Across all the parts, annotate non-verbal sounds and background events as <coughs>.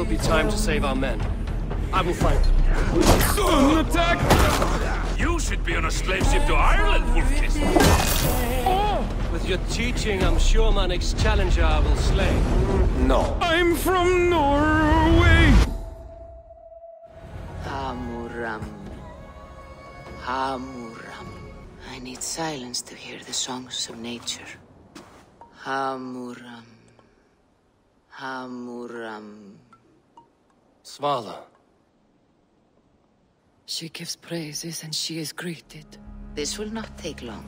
still be time to save our men. I will find them. An attack! You should be on a slave ship to Ireland, Wolfkiss. With your teaching, I'm sure my next challenger I will slay. No. I'm from Norway! Hamuram. Hamuram. I need silence to hear the songs of nature. Hamuram. Hamuram. Svala. She gives praises and she is greeted. This will not take long.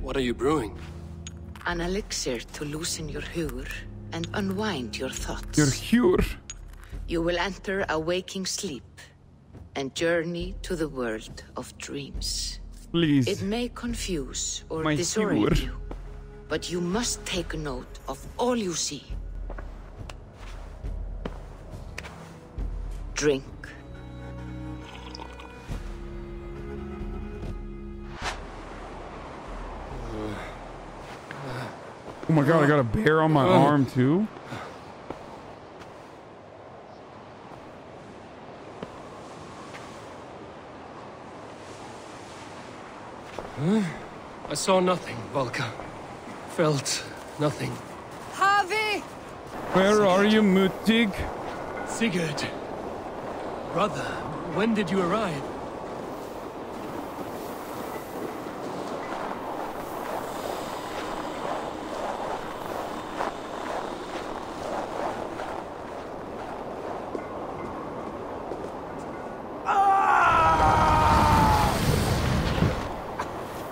What are you brewing? An elixir to loosen your hugr and unwind your thoughts. Your hugr. You will enter a waking sleep and journey to the world of dreams. Please. It may confuse or My disorient hugr. you, but you must take note of all you see. Drink. Oh my god, I got a bear on my arm too? I saw nothing, Valka. Felt nothing. Harvey! Where are you, Mutig? Sigurd. Brother, when did you arrive?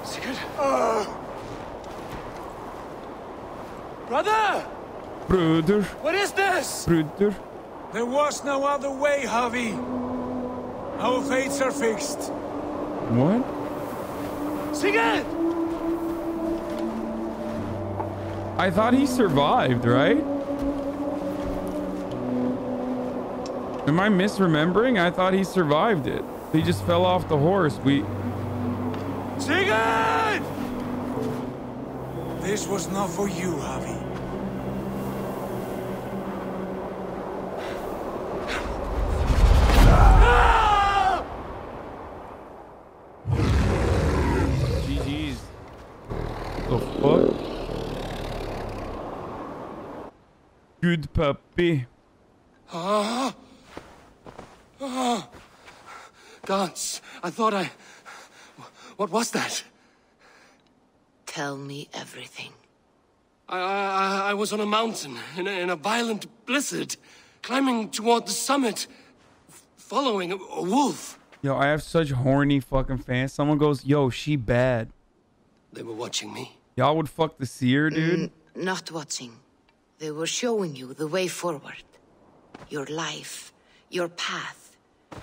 Sigurd? Brother! Bruder, What is this? Bruder. There was no other way, Javi. Our fates are fixed. What? Sigurd! I thought he survived, right? Am I misremembering? I thought he survived it. He just fell off the horse. We Sigurd! This was not for you, Javi. GG's. The fuck? Good puppy. Ah. Ah. Dance. I thought I. What was that? Tell me everything. I, I, I was on a mountain in a, in a violent blizzard, climbing toward the summit, f- following a, a wolf. Yo, I have such horny fucking fans. Someone goes, yo, she bad. They were watching me. Y'all would fuck the seer, dude? Not watching. They were showing you the way forward. Your life, your path,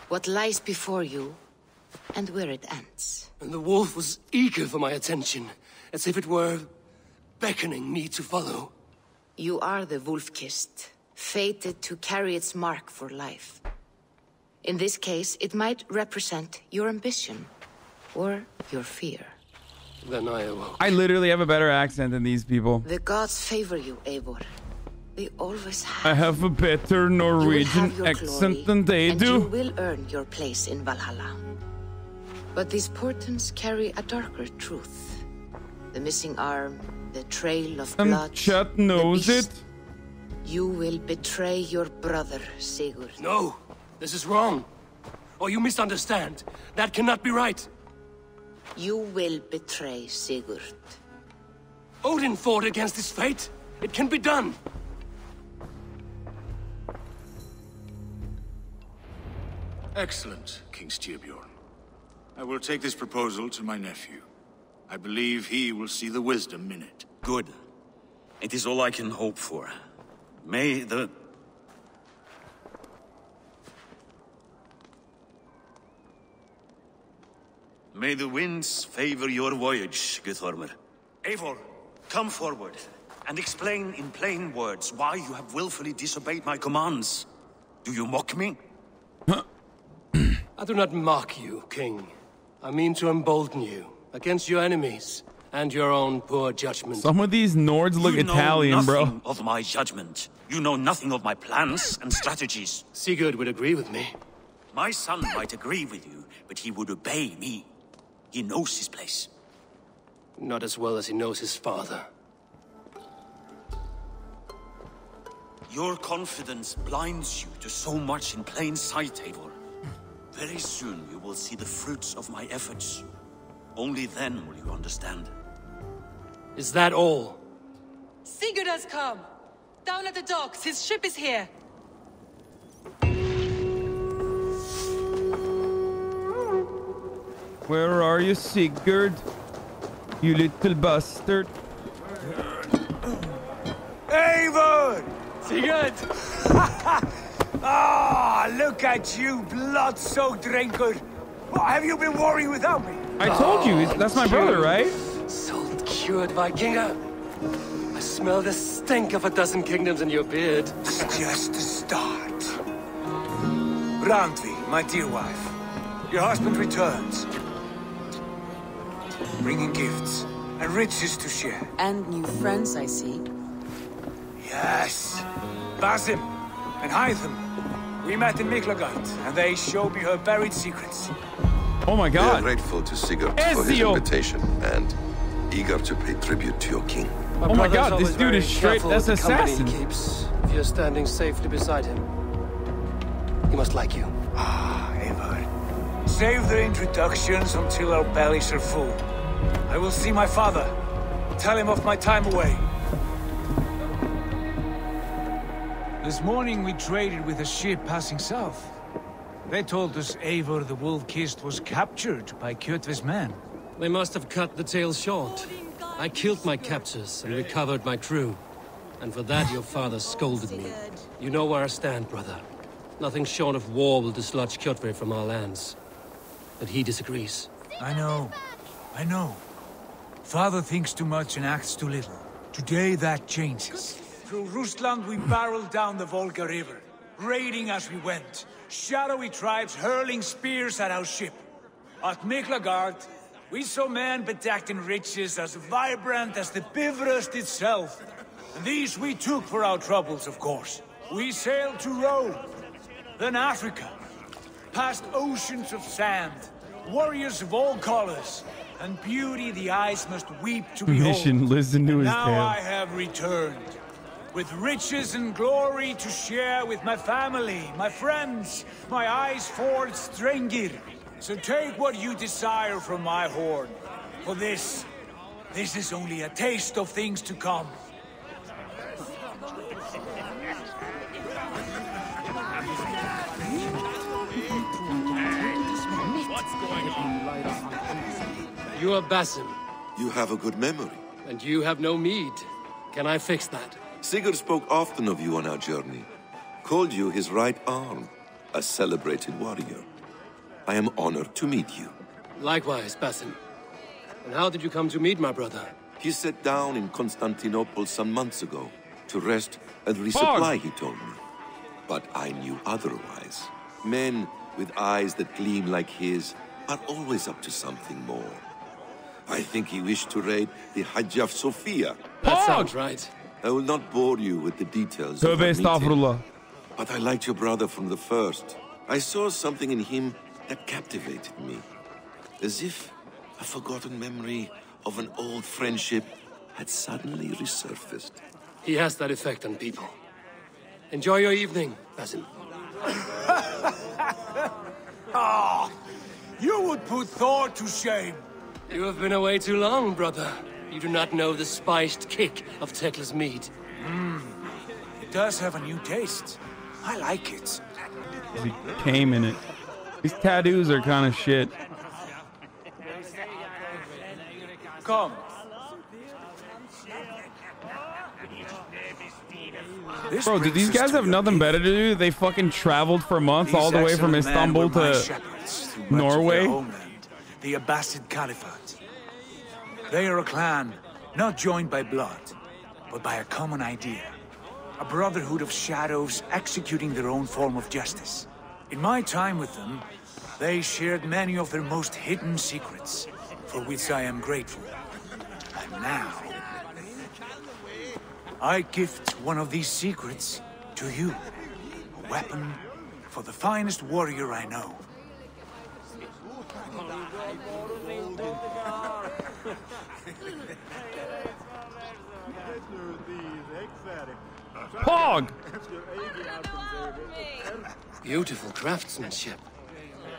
what lies before you, and where it ends. And the wolf was eager for my attention, as if it were beckoning me to follow. You are the wolf-kissed, fated to carry its mark for life. In this case, it might represent your ambition or your fear. Then I awoke. I literally have a better accent than these people. The gods favor you, Eivor. They always have. I have a better You will Norwegian have your accent glory, than they and do. you will earn your place in Valhalla. But these portents carry a darker truth. The missing arm, the trail of And blood. chat knows beast. it. You will betray your brother, Sigurd. No, this is wrong. Or you misunderstand. That cannot be right. You will betray Sigurd. Odin fought against his fate. It can be done. Excellent, King Styrbjorn. I will take this proposal to my nephew. I believe he will see the wisdom in it. Good. It is all I can hope for. May the... May the winds favor your voyage, Guthormer. Eivor, come forward and explain in plain words why you have willfully disobeyed my commands. Do you mock me? I do not mock you, King. I mean to embolden you against your enemies. and your own poor judgment. Some of these Nords look you know Italian, bro. of my judgment. You know nothing of my plans and strategies. Sigurd would agree with me. My son might agree with you, but he would obey me. He knows his place. Not as well as he knows his father. Your confidence blinds you to so much in plain sight, Eivor. Very soon you will see the fruits of my efforts. Only then will you understand. Is that all? Sigurd has come! Down at the docks, his ship is here! Where are you, Sigurd? You little bastard. Eivor! Sigurd! <laughs> Ah, look at you, blood-soaked drinker. What, have you been worrying without me? I told you, he's- that's my brother, right? Salt cured Vikinger. I smell the stink of a dozen kingdoms in your beard. It's just the start. Randvi, my dear wife, your husband returns. Bringing gifts and riches to share. And new friends, I see. Yes. Basim and Hytham. We met in Miklagard, and they showed me her buried secrets. Oh my god. We are god. grateful to Sigurd for his invitation and eager to pay tribute to your king. My Oh my God, this dude is straight- careful that's with the company assassin. He keeps if you're standing safely beside him. He must like you. Ah, Eivor. Save the introductions until our bellies are full. I will see my father. Tell him of my time away. This morning we traded with a ship passing south. They told us Eivor the Wolf-Kissed was captured by Kjotve's men. They must have cut the tale short. I killed my captors and recovered my crew. And for that your father scolded me. You know where I stand, brother. Nothing short of war will dislodge Kjotve from our lands. But he disagrees. I know. I know. Father thinks too much and acts too little. Today that changes. Through Rusland we barreled down the Volga River, raiding as we went. Shadowy tribes hurling spears at our ship. At Miklagard, we saw men bedecked in riches as vibrant as the Bifrost itself. And these we took for our troubles, of course. We sailed to Rome, then Africa, past oceans of sand, warriors of all colors, and beauty the eyes must weep to behold. Mission, listen to his now tale. I have returned, with riches and glory to share with my family, my friends, my eyes forged Strengir. So take what you desire from my horn. For this, this is only a taste of things to come. You are Basim, You have a good memory. and you have no mead. Can I fix that? Sigurd spoke often of you on our journey. Called you his right arm, a celebrated warrior. I am honored to meet you. Likewise, Basim. And how did you come to meet my brother? He sat down in Constantinople some months ago to rest and resupply, he told me. But I knew otherwise. Men with eyes that gleam like his are always up to something more. I think he wished to raid the Hagia Sophia. That sounds right. I will not bore you with the details of Tövbe our meeting, estağfurullah. but I liked your brother from the first. I saw something in him that captivated me. As if a forgotten memory of an old friendship had suddenly resurfaced. He has that effect on people. Enjoy your evening, Basim. <laughs> Ah, you would put Thor to shame. You have been away too long, brother. You do not know the spiced kick of Tekla's mead. Hmm. It does have a new taste. I like it. He came in it. These tattoos are kind of shit. Come. This Bro, do these guys have nothing better to do? They fucking traveled for months all the way from Istanbul to shepherds through much of their Norway? the Abbasid Caliphate. They are a clan not joined by blood, but by a common idea. A brotherhood of shadows executing their own form of justice. In my time with them, they shared many of their most hidden secrets, for which I am grateful. And now... I gift one of these secrets to you. A weapon for the finest warrior I know. Pog! Beautiful craftsmanship.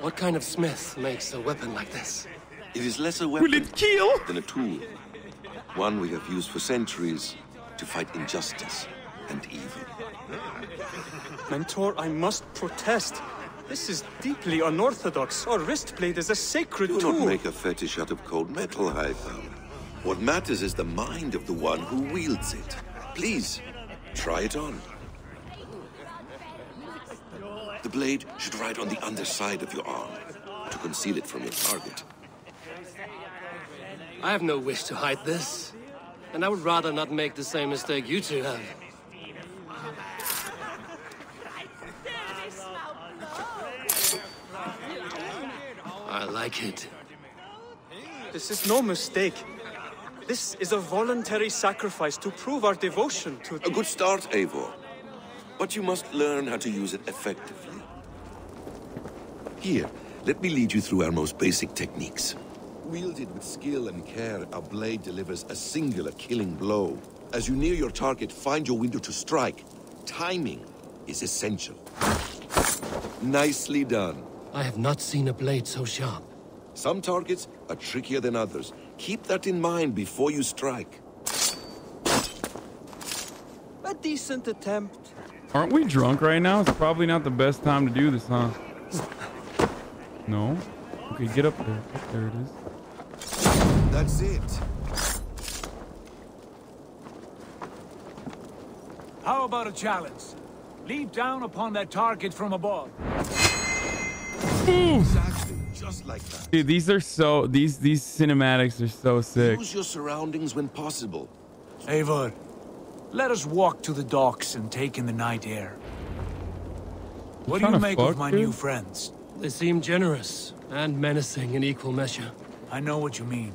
What kind of smith makes a weapon like this? It is less a Will weapon it kill? than a tool. One we have used for centuries to fight injustice and evil. Mentor, I must protest. This is deeply unorthodox. Our wrist blade is a sacred Do tool. not make a fetish out of cold metal, Hytham. What matters is the mind of the one who wields it. Please, try it on. The blade should ride on the underside of your arm to conceal it from your target. I have no wish to hide this. And I would rather not make the same mistake you two have. Like it. This is no mistake. This is a voluntary sacrifice to prove our devotion to... A good start, Eivor. But you must learn how to use it effectively. Here, let me lead you through our most basic techniques. Wielded with skill and care, our blade delivers a singular killing blow. As you near your target, find your window to strike. Timing is essential. Nicely done. I have not seen a blade so sharp. Some targets are trickier than others. Keep that in mind before you strike. A decent attempt. Aren't we drunk right now? It's probably not the best time to do this, huh? No? Okay, get up there. There it is. That's it. How about a challenge? Leap down upon that target from above. Exactly, just like that. Dude, these are so these these cinematics are so sick. Use your surroundings when possible. Eivor, let us walk to the docks and take in the night air. What do you make fuck, of my dude? new friends? They seem generous and menacing in equal measure. I know what you mean.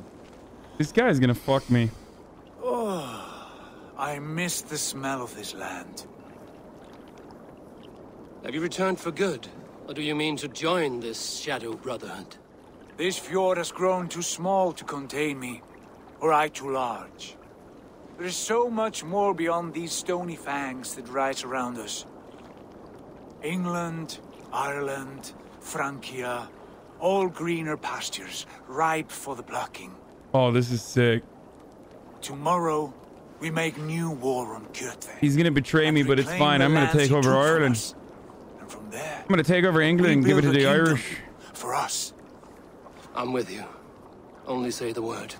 This guy's gonna fuck me. Oh, I miss the smell of this land. Have you returned for good? Or do you mean to join this Shadow Brotherhood? This fjord has grown too small to contain me, or I too large. There is so much more beyond these stony fangs that rise around us. England, Ireland, Francia, all greener pastures, ripe for the plucking. Oh, this is sick. Tomorrow, we make new war on Kjotve. He's gonna betray me, but it's fine. I'm gonna take over took from Ireland. Us. And from there, I'm gonna take over England and give it to the Irish. For us, I'm with you. Only say the word.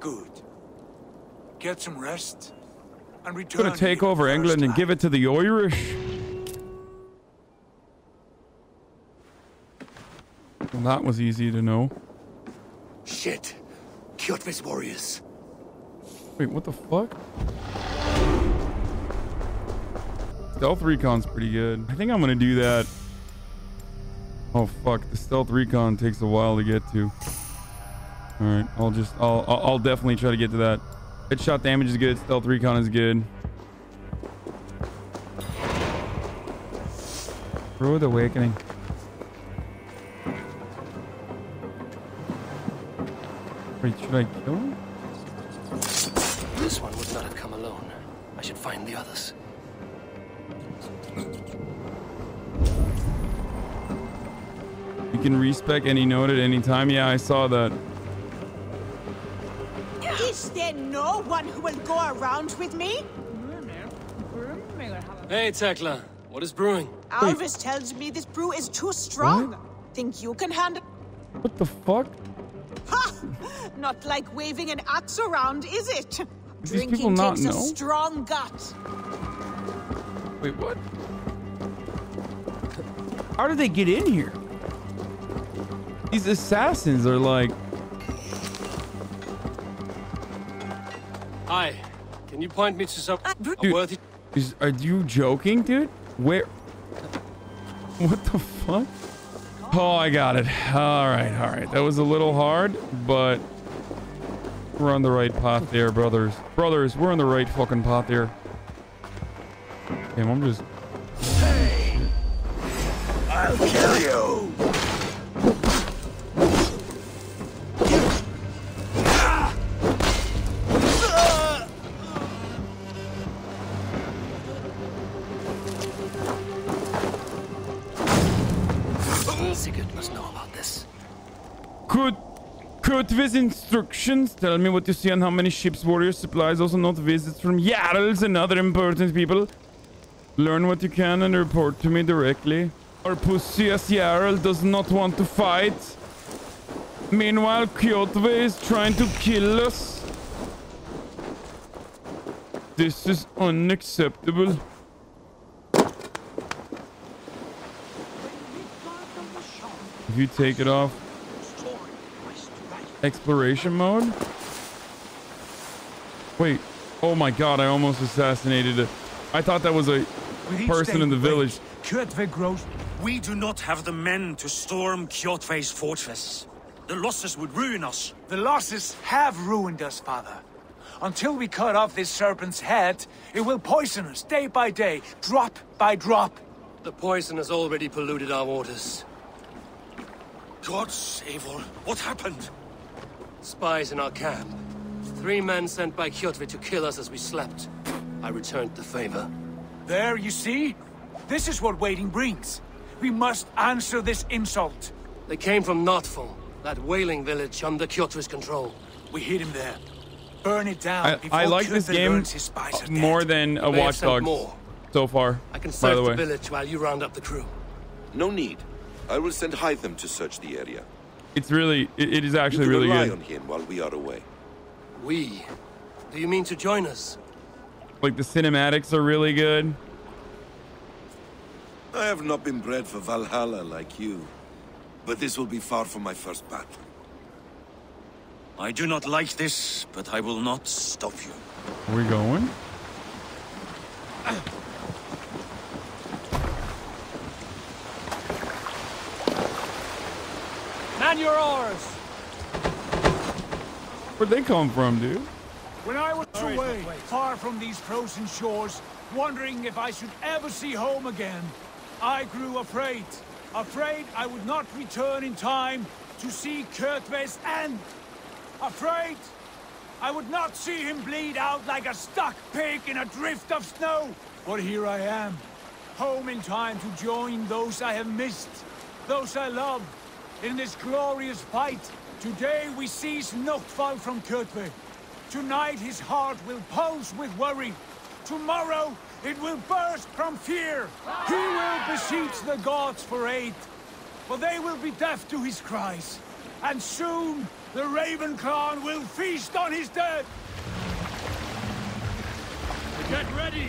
good. Get some rest, and return. I'm gonna take over first England and give it to the Irish. Well, that was easy to know. Shit. Kjotve's warriors. Wait, what the fuck? Stealth recon's pretty good. I think I'm gonna do that. Oh fuck, the stealth recon takes a while to get to. All right, I'll just, I'll, I'll, definitely try to get to that. Headshot damage is good. Stealth recon is good. Rude awakening. Wait, should I kill? You can respec any node at any time. Yeah, I saw that. Is there no one who will go around with me? Hey, Tekla. What is brewing? Alvis tells me this brew is too strong. Think you can handle? It? What the fuck? Ha! Not like waving an axe around, is it? these people Drinking not takes a strong gut. Wait, what? How did they get in here? These assassins are like, Hi. Can you point me to some a Dude. worthy? is, are you joking, dude? Where? What the fuck? Oh, I got it. All right, all right. That was a little hard, but We're on the right path there, brothers. Brothers, we're on the right fucking path there. Damn, I'm just... Hey! I'll kill you! Kjotve's instructions tell me what you see and how many ships, warriors, supplies, also not visits from Jarls and other important people? Learn what you can and report to me directly. Our pussy as Jarl does not want to fight. Meanwhile, Kjotve is trying to kill us. This is unacceptable. If you take it off exploration mode. Wait. Oh my god, I almost assassinated it. I thought that was a person in the village. Kjotve grows. We do not have the men to storm Kjotve's fortress. The losses would ruin us. The losses have ruined us, father. Until we cut off this serpent's head, it will poison us day by day, drop by drop. The poison has already polluted our waters. God save all. What happened? Spies in our camp. Three men sent by Kjotve to kill us as we slept. I returned the favor. There, you see? This is what waiting brings. We must answer this insult. They came from Notful, that whaling village under Kjotve's control. We hid him there. Burn it down I, before I like this game his spies are more than a They have Watch sent Dogs more. so far. I can search the the, way. village while you round up the crew. No need. I will send Hytham to search the area. It's really, it, it is actually you can really rely good. on him while we are away. We? Do you mean to join us? Like the cinematics are really good. I have not been bred for Valhalla like you, but this will be far from my first battle. I do not like this, but I will not stop you. Are we going? <coughs> Man your oars! Where'd they come from, dude? When I was away, far from these frozen shores, wondering if I should ever see home again, I grew afraid. Afraid I would not return in time to see Kjotve's end. Afraid I would not see him bleed out like a stuck pig in a drift of snow. But here I am, home in time to join those I have missed, those I love, in this glorious fight. Today we seize Noctval from Kjotve. Tonight his heart will pulse with worry. Tomorrow it will burst from fear. He will beseech the gods for aid. For they will be deaf to his cries. And soon the Raven clan will feast on his dead. Get ready!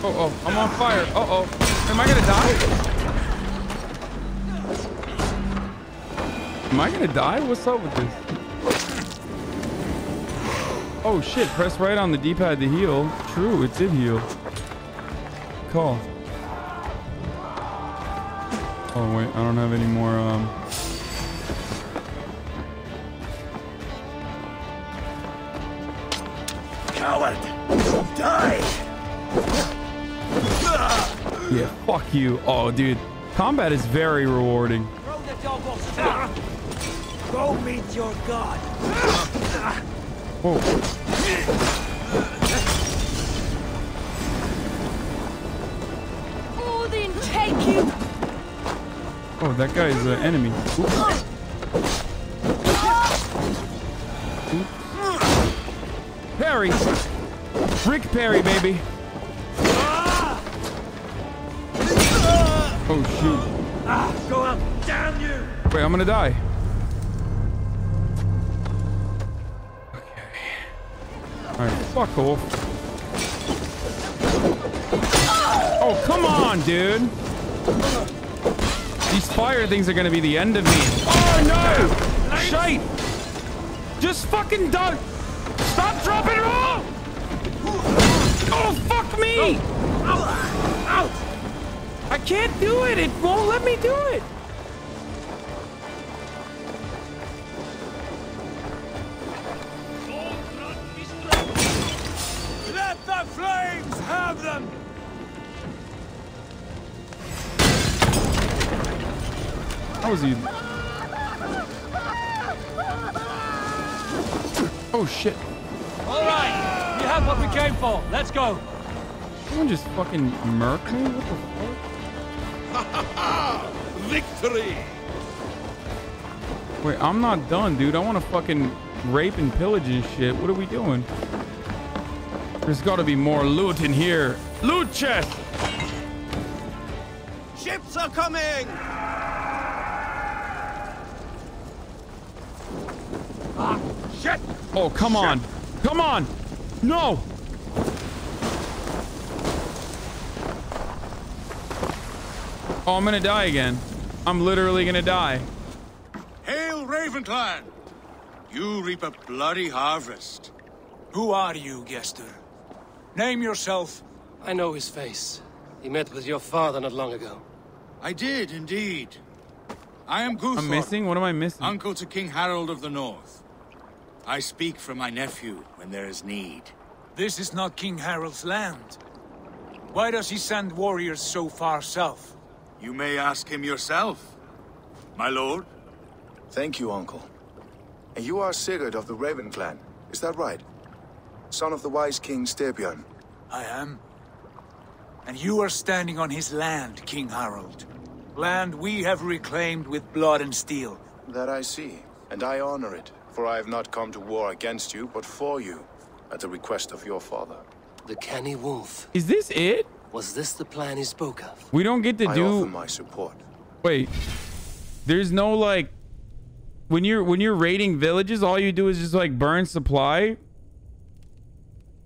Oh, oh, I'm on fire. Uh oh. Am I gonna die? Am I gonna die? What's up with this? Oh shit, press right on the D-pad to heal. True, it did heal. Call. Oh wait, I don't have any more, um... Yeah, fuck you. Oh, dude. Combat is very rewarding. Throw the dog off. Go meet your god. Whoa. Odin, take you! Oh, that guy is an enemy. Oops. Oops. Harry! Brick parry, baby. Oh, shoot. Ah, go up! Damn you! Wait, I'm gonna die. Okay. Alright, fuck off. Oh, come on, dude. These fire things are gonna be the end of me. Oh, no! Shite! Just fucking done! Stop, dropping it all! Oh, fuck me! Out! I can't do it! It won't let me do it! Let the flames have them! How was he? Oh shit. All right, we have what we came for. Let's go. Someone just fucking murked me? What the fuck? <laughs> Victory! Wait, I'm not done, dude. I want to fucking rape and pillage and shit. What are we doing? There's got to be more loot in here. Loot chest! Ships are coming! Ah, shit! Oh, come on. Come on. No. Oh, I'm gonna die again. I'm literally gonna die. Hail Ravenclan! You reap a bloody harvest. Who are you, Gester? Name yourself. I know his face. He met with your father not long ago. I did, indeed. I am Guthorm. I'm missing? What am I missing? Uncle to King Harald of the North. I speak for my nephew when there is need. This is not King Harald's land. Why does he send warriors so far south? You may ask him yourself, my lord. Thank you, Uncle. And you are Sigurd of the Raven clan, is that right? Son of the wise King Styrbjörn. I am. And you are standing on his land, King Harald. Land we have reclaimed with blood and steel. That I see, and I honor it, for I have not come to war against you, but for you, at the request of your father. The canny wolf. Is this it? Was this the plan he spoke of? We don't get to I do. offer my support. Wait. There's no like. When you're when you're raiding villages, all you do is just like burn supply.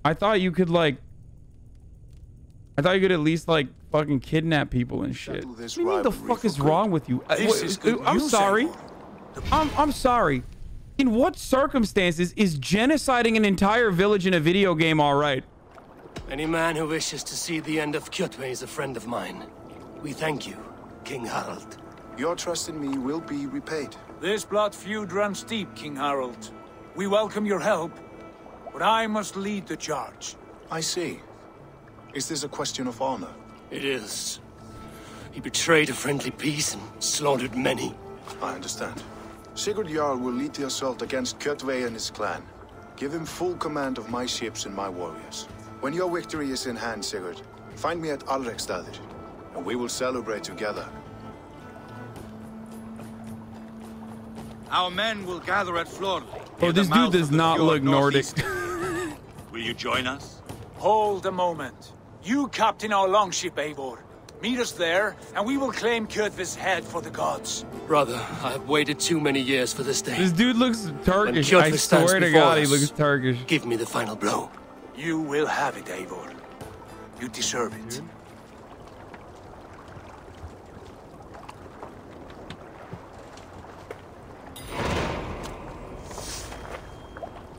I thought you could like. I thought you could at least like fucking kidnap people and shit. What do you mean the fuck is good. wrong with you? This good I'm sorry. I'm I'm sorry. In what circumstances is genociding an entire village in a video game all right? Any man who wishes to see the end of Kjotve is a friend of mine. We thank you, King Harald. Your trust in me will be repaid. This blood feud runs deep, King Harald. We welcome your help, but I must lead the charge. I see. Is this a question of honor? It is. He betrayed a friendly peace and slaughtered many. I understand. Sigurd Jarl will lead the assault against Kjotve and his clan. Give him full command of my ships and my warriors. When your victory is in hand, Sigurd, find me at Alrekstadir, and we will celebrate together. Our men will gather at Florli. Oh, this dude does not look Nordic. <laughs> will you join us? Hold a moment. You captain our longship, Eivor. Meet us there, and we will claim Kjotve's head for the gods. Brother, I have waited too many years for this day. This dude looks When Turkish. I swear to before God, he looks Turkish. Give me the final blow. You will have it, Eivor. You deserve it. Hmm?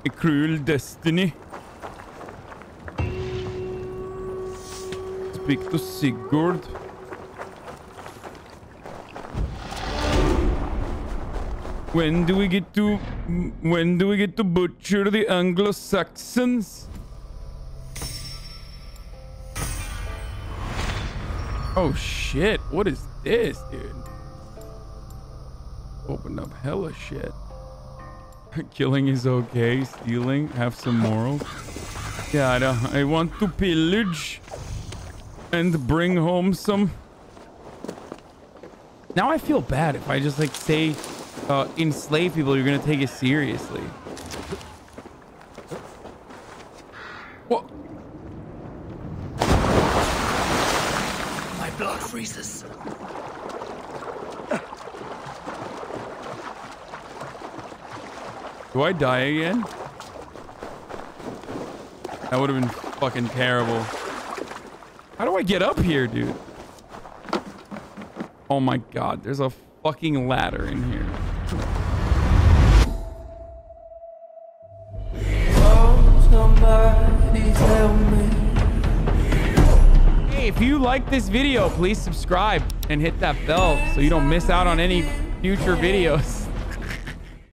A cruel destiny. Speak to Sigurd. When do we get to when do we get to butcher the Anglo-Saxons? Oh shit, what is this, dude? Open up hella shit. <laughs> Killing is okay, stealing, have some morals. Yeah, I, don't- I want to pillage and bring home some. Now I feel bad if I just like say uh, enslave people, you're gonna take it seriously. What? creases. I die again? That would have been fucking terrible. How do I get up here, dude? Oh my god, there's a fucking ladder in here. Hey, if you like this video, please subscribe and hit that bell so you don't miss out on any future videos.